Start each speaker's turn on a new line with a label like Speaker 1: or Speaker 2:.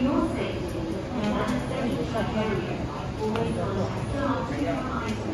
Speaker 1: Your safety is an understanding of carriers always on